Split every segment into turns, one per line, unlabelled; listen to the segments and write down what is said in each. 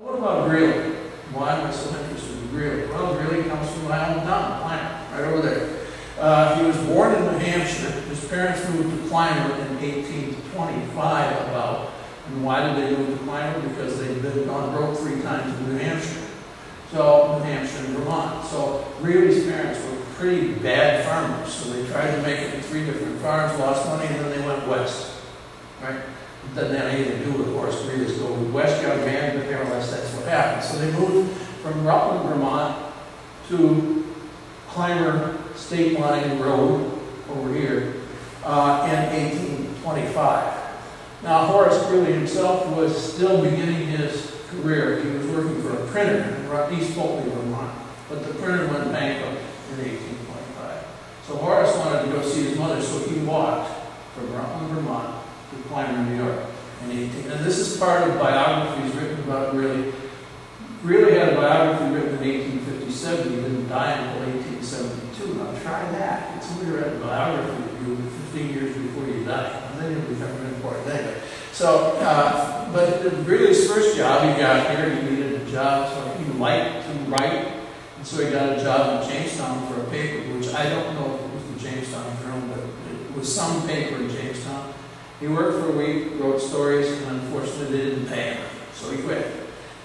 What about Greeley? Why am I so interested in Greeley? Well, Greeley comes from my hometown, Clymer, right over there. Uh, he was born in New Hampshire. His parents moved to Clymer in 1825 about. And why did they move to Clymer? Because they'd been gone broke three times in New Hampshire. So, New Hampshire and Vermont. So, Greeley's parents were pretty bad farmers. So they tried to make it in three different farms, lost money, and then they went west. Right? It doesn't have anything to do with Horace Greeley's go west, got but more or less that's what happened. So they moved from Rutland, Vermont to Clymer State Line Road over here uh, in 1825. Now, Horace Greeley himself was still beginning his career. He was working for a printer in East Poultney, Vermont, but the printer went bankrupt in 1825. So Horace wanted to go see his mother, so he walked from Rutland, Vermont to Clymer, New York in 18. And this is part of biographies written about Greeley. Greeley had a biography written in 1857. He didn't die until 1872. Now try that. It's somebody read a biography of you 15 years before you die. Then it'll become an important thing. So, uh, but Greeley's first job he got here, he needed a job, so he liked to write. And so he got a job in Jamestown for a paper, which I don't know if it was the Jamestown Journal, but it was some paper in Jamestown. He worked for a week, wrote stories, and unfortunately they didn't pay him. So he quit.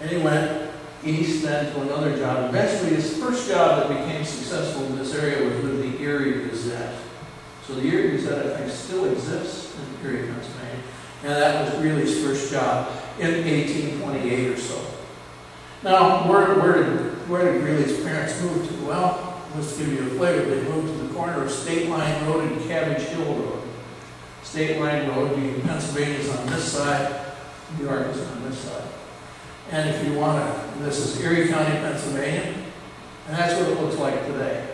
And he went east then to another job. Eventually, his first job that became successful in this area was with the Erie Gazette. So the Erie Gazette, I think, still exists in the Erie, Pennsylvania. And that was Greeley's first job in 1828 or so. Now, where, where, did, where did Greeley's parents move to? Well, let's give you a flavor. They moved to the corner of State Line Road and Cabbage Hill Road. State Line Road, being Pennsylvania is on this side, New York is on this side. And if you want to, this is Erie County, Pennsylvania, and that's what it looks like today.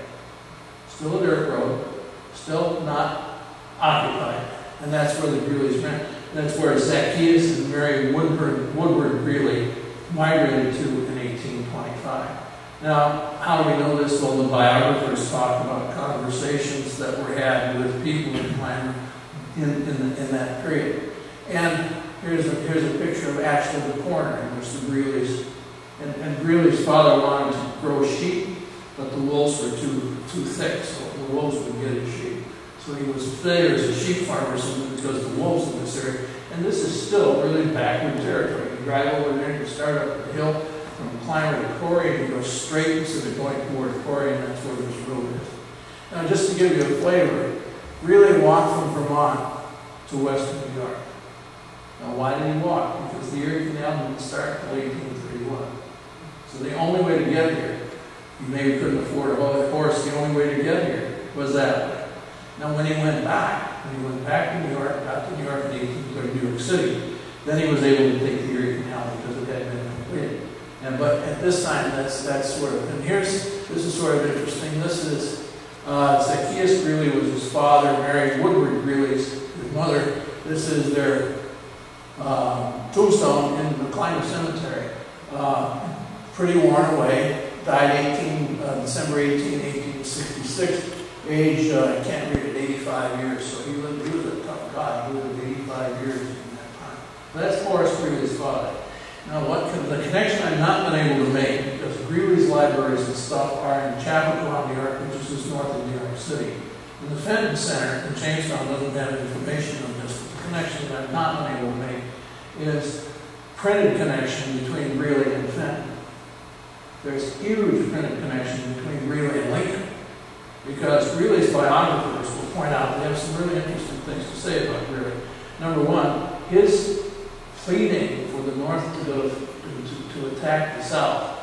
Still a dirt road, still not occupied, and that's where the Greeleys went. That's where Zacchaeus and Mary Woodward, Woodward Greeley migrated to in 1825. Now, how do we know this? Well, the biographers talk about conversations that were had with people in in, in, in that period. And Here's a, here's a picture of actually the corner in which the Greeleys, and, and Greeley's father wanted to grow sheep, but the wolves were too, too thick, so the wolves would get his sheep. So he was there as a sheep farmer because the wolves in this area. And this is still really backward territory. You drive over there, you start up the hill from Clymer to Corry, and you go straight instead of going toward Corry, and that's where this road is. Now, just to give you a flavor, really walk from Vermont to western New York. Now, why did he walk? Because the Erie Canal didn't start until 1831. So the only way to get here, you maybe couldn't afford a horse, the only way to get here was that way. Now, when he went back, when he went back to New York, got to New York in 1830, New York City, then he was able to take the Erie Canal because it had been completed. And but at this time, that's that's sort of. And here's this is sort of interesting. This is uh, Zacchaeus Greeley was his father, Mary Woodward Greeley's his mother. This is their uh, tombstone in the Clymer Cemetery. Uh, pretty worn away, died 18, uh, December 18, 1866, age, uh, I can't read it, 85 years. So he, lived, he was a tough guy. He lived 85 years in that time. But that's Horace Greeley's father. Now, what the connection I've not been able to make, because Greeley's libraries and stuff are in Chappaqua, New York, which is just north of New York City. And the Fenton Center in Jamestown doesn't have information on connection that able to make is printed connection between Greeley and Fenton. There's huge printed connection between Greeley and Lincoln because Greeley's biographers will point out they have some really interesting things to say about Greeley. Number one, his pleading for the North to go to, to, to attack the South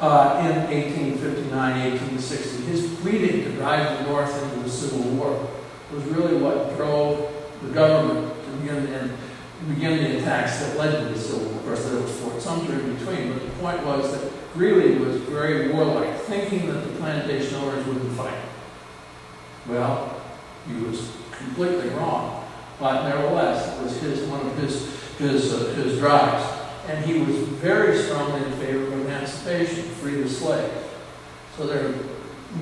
uh, in 1859, 1860, his pleading to drive the North into the Civil War was really what drove the government to begin and begin the attacks that led to the Civil War. Of course, there was Fort Sumter in between, but the point was that Greeley was very warlike, thinking that the plantation owners wouldn't fight. Well, he was completely wrong, but nevertheless, it was his one of his his uh, his drives, and he was very strongly in favor of emancipation, free the slaves. So there are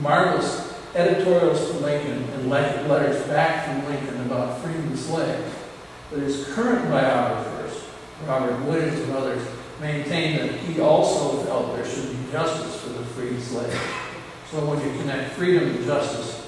marvelous editorials to Lincoln and letters back from Lincoln about freeing the slaves. But his current biographers, Robert Williams and others, maintain that he also felt there should be justice for the freed slaves. So when you connect freedom and justice,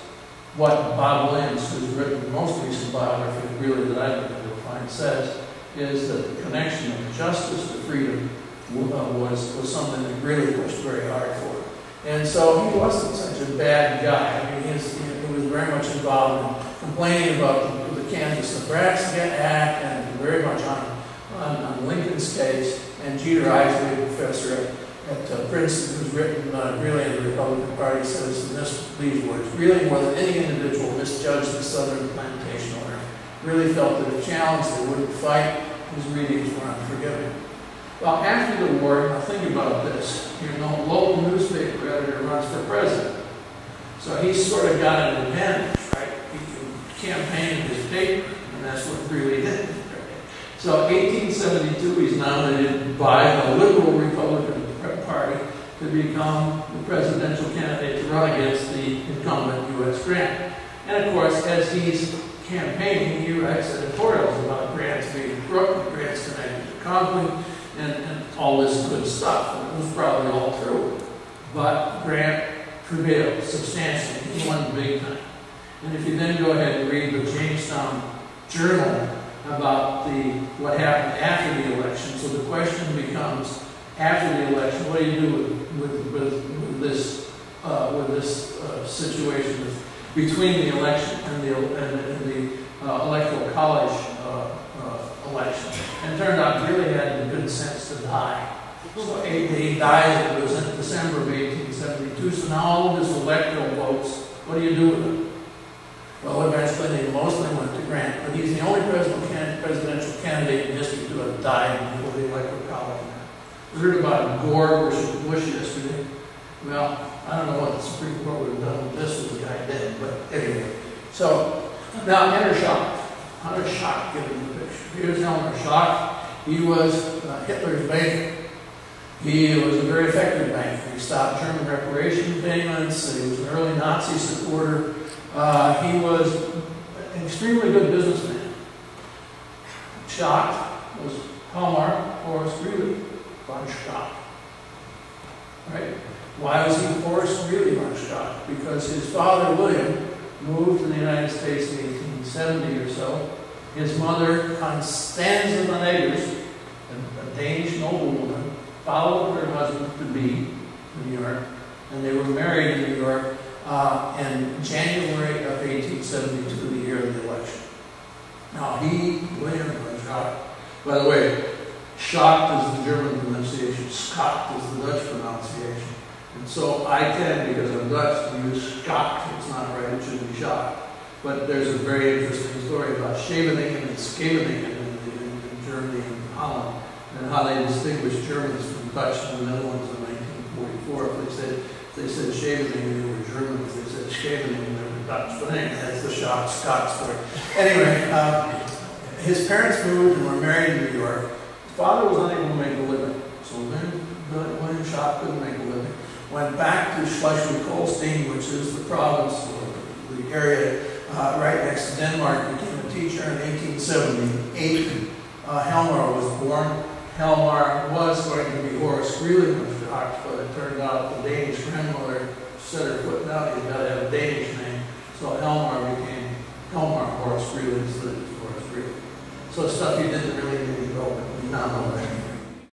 what Bob Williams, who's written the most recent biography, really that I've been able to find, says is that the connection of justice to freedom uh, was, was something that really pushed very hard for. And so he wasn't such a bad guy. I mean, he was very much involved in complaining about the, the Kansas-Nebraska Act and very much on, on, on Lincoln's case. And Jeter Isely, a professor at, uh, Princeton, who's written uh, really in the Republican Party, says this, these words, really more than any individual misjudged the Southern plantation owner. Really felt that a challenge they wouldn't fight. His readings were unforgiving. Well, after the war, now think about this. You know, local newspaper editor runs for president. So he's sort of got an advantage, right? He can campaign in his paper, and that's what really did. So 1872, he's nominated by the liberal Republican Party to become the presidential candidate to run against the incumbent U.S. Grant. And of course, as he's campaigning, he writes editorials about Grant's being crook, Grant's connected to Conkling, and, and all this good stuff. And it was probably all true. But Grant prevailed substantially. He won big time. And if you then go ahead and read the Jamestown Journal about the what happened after the election, so the question becomes, after the election, what do you do with, with, with, this uh, with this uh, situation between the election and the, and, and the uh, electoral college uh, uh, election? And turned out he really had the good sense to die. So he died, it was in December of 1872, so now all of his electoral votes, what do you do with them? Well, eventually they mostly went to Grant, but he's the only presidential candidate in history to have died before the electoral college. We heard about Gore versus Bush yesterday. Well, I don't know what the Supreme Court would have done with this if the guy did, but anyway. So, now Henry Schacht. Hunter Schacht, give him the picture. Here's Hunter Schacht. He was uh, Hitler's banker. He was a very effective banker. He stopped German reparation payments. He was an early Nazi supporter. Uh, he was an extremely good businessman. Schacht was Hjalmar Horace Greeley von Schacht. Right? Why was he Horace Greeley von Schacht? Because his father, William, moved to the United States in 1870 or so. His mother, Eggers, a, a Danish noblewoman, followed her husband to be in New York, and they were married in New York uh, in January of 1872, the year of the election. Now, he, William, shocked. By the way, shocked is the German pronunciation, Scott is the Dutch pronunciation. And so I tend, because I'm Dutch, to use shocked. It's not right, it should be shocked. But there's a very interesting story about Scheveningen and Scheveningen in, in, in Germany and Holland and how they distinguished Germans from Dutch in the Netherlands in 1944. If they said they said Scheveningen, they were Germans. They said Scheveningen, they were Dutch. But anyway, that's the shock Scott story. Anyway, uh, his parents moved and were married in New York. His father was unable to make a living, so then William Schacht couldn't make a living. Went back to Schleswig-Holstein, which is the province, or the area uh, right next to Denmark. Became a teacher in 1878. Uh, Hjalmar was born Hjalmar was going to be Horace Greeley but it turned out the Danish grandmother set her foot down, he's got to have a Danish name. So Hjalmar became instead Horace Greeley. So stuff you didn't really know, but now know that.